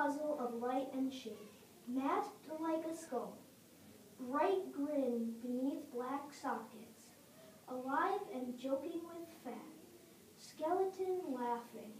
puzzle of light and shade, masked like a skull. Bright grin beneath black sockets, alive and joking with fat. Skeleton laughing,